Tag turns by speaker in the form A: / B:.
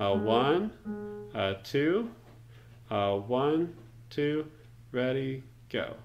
A: A one, a two, a one, two, ready, go.